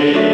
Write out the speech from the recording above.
Amen.